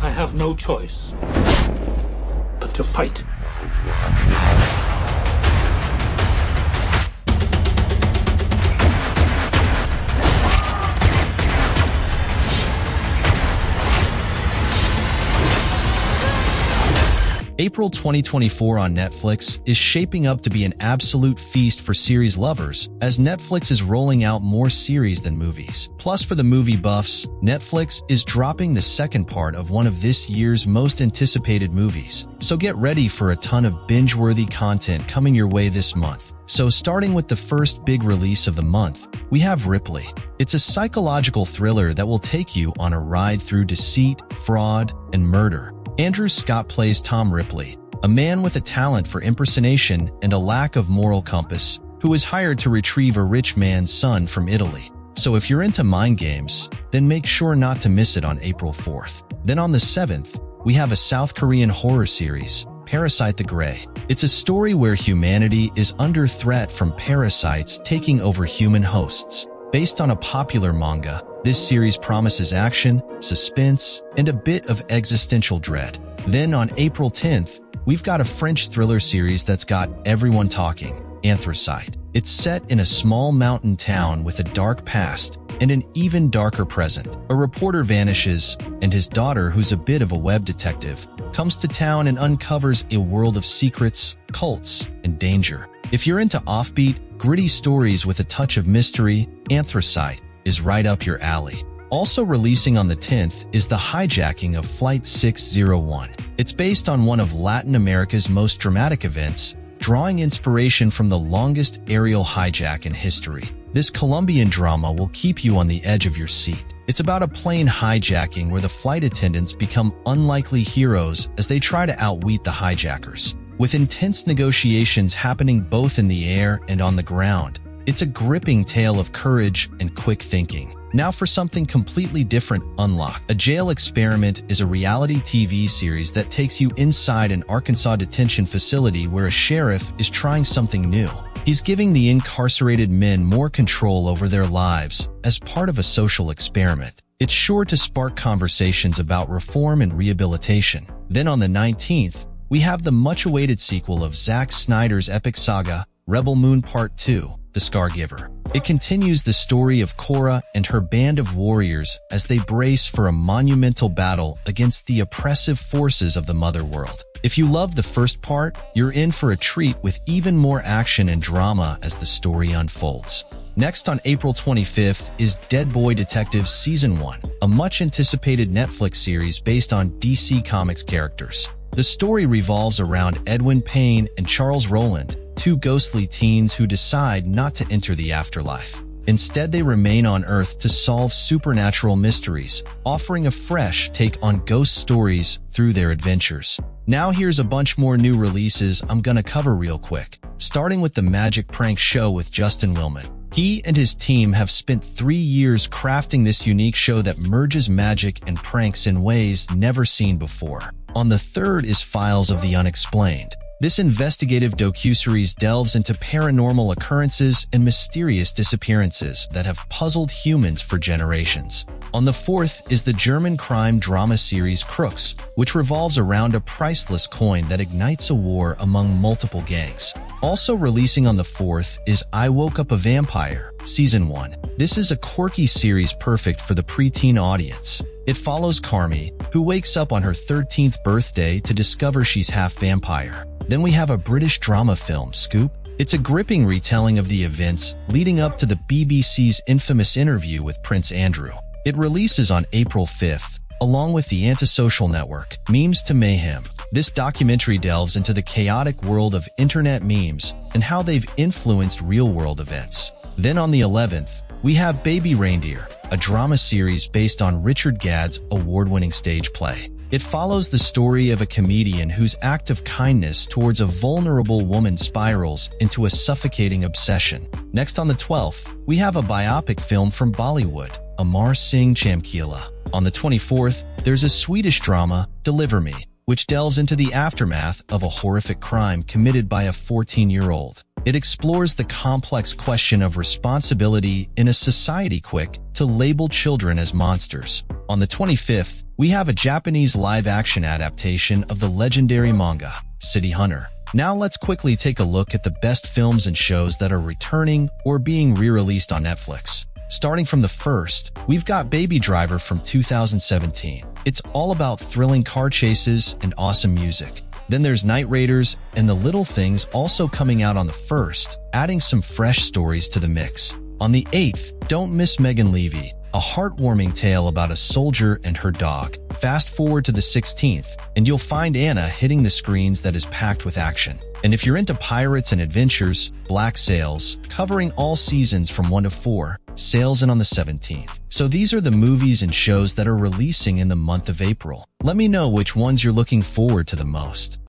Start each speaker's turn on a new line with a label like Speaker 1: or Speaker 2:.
Speaker 1: I have no choice but to fight.
Speaker 2: April 2024 on Netflix is shaping up to be an absolute feast for series lovers as Netflix is rolling out more series than movies. Plus for the movie buffs, Netflix is dropping the second part of one of this year's most anticipated movies. So get ready for a ton of binge-worthy content coming your way this month. So starting with the first big release of the month, we have Ripley. It's a psychological thriller that will take you on a ride through deceit, fraud, and murder. Andrew Scott plays Tom Ripley, a man with a talent for impersonation and a lack of moral compass, who is hired to retrieve a rich man's son from Italy. So if you're into mind games, then make sure not to miss it on April 4th. Then on the 7th, we have a South Korean horror series, Parasyte the Grey. It's a story where humanity is under threat from parasites taking over human hosts. Based on a popular manga, this series promises action, suspense, and a bit of existential dread. Then on April 10th, we've got a French thriller series that's got everyone talking, Anthracite. It's set in a small mountain town with a dark past and an even darker present. A reporter vanishes, and his daughter, who's a bit of a web detective, comes to town and uncovers a world of secrets, cults, and danger. If you're into offbeat, gritty stories with a touch of mystery, Anthracite is right up your alley. Also releasing on the 10th is the hijacking of Flight 601. It's based on one of Latin America's most dramatic events, drawing inspiration from the longest aerial hijack in history. This Colombian drama will keep you on the edge of your seat. It's about a plane hijacking where the flight attendants become unlikely heroes as they try to outwit the hijackers. With intense negotiations happening both in the air and on the ground, it's a gripping tale of courage and quick thinking. Now for something completely different, Unlock. A Jail Experiment is a reality TV series that takes you inside an Arkansas detention facility where a sheriff is trying something new. He's giving the incarcerated men more control over their lives as part of a social experiment. It's sure to spark conversations about reform and rehabilitation. Then on the 19th, we have the much-awaited sequel of Zack Snyder's epic saga, Rebel Moon Part 2 the Scargiver. It continues the story of Kora and her band of warriors as they brace for a monumental battle against the oppressive forces of the Mother World. If you love the first part, you're in for a treat with even more action and drama as the story unfolds. Next on April 25th is Dead Boy Detectives Season 1, a much-anticipated Netflix series based on DC Comics characters. The story revolves around Edwin Payne and Charles Rowland, two ghostly teens who decide not to enter the afterlife. Instead, they remain on Earth to solve supernatural mysteries, offering a fresh take on ghost stories through their adventures. Now here's a bunch more new releases I'm gonna cover real quick, starting with the Magic Prank Show with Justin Willman. He and his team have spent three years crafting this unique show that merges magic and pranks in ways never seen before. On the third is Files of the Unexplained, this investigative docuseries delves into paranormal occurrences and mysterious disappearances that have puzzled humans for generations. On the fourth is the German crime drama series Crooks, which revolves around a priceless coin that ignites a war among multiple gangs. Also releasing on the fourth is I Woke Up a Vampire, Season 1. This is a quirky series perfect for the preteen audience. It follows Carmie, who wakes up on her 13th birthday to discover she's half vampire. Then we have a British drama film, Scoop. It's a gripping retelling of the events leading up to the BBC's infamous interview with Prince Andrew. It releases on April 5th, along with the Antisocial Network, Memes to Mayhem. This documentary delves into the chaotic world of internet memes and how they've influenced real-world events. Then on the 11th, we have Baby Reindeer, a drama series based on Richard Gadd's award-winning stage play. It follows the story of a comedian whose act of kindness towards a vulnerable woman spirals into a suffocating obsession. Next on the 12th, we have a biopic film from Bollywood, Amar Singh Chamkila. On the 24th, there's a Swedish drama, Deliver Me, which delves into the aftermath of a horrific crime committed by a 14-year-old. It explores the complex question of responsibility in a society quick to label children as monsters. On the 25th, we have a Japanese live-action adaptation of the legendary manga, City Hunter. Now let's quickly take a look at the best films and shows that are returning or being re-released on Netflix. Starting from the first, we've got Baby Driver from 2017. It's all about thrilling car chases and awesome music. Then there's Night Raiders and The Little Things also coming out on the first, adding some fresh stories to the mix. On the 8th, don't miss Megan Leavey, a heartwarming tale about a soldier and her dog. Fast forward to the 16th, and you'll find Anna hitting the screens that is packed with action. And if you're into pirates and adventures, Black Sails, covering all seasons from 1 to 4, sails in on the 17th. So these are the movies and shows that are releasing in the month of April. Let me know which ones you're looking forward to the most.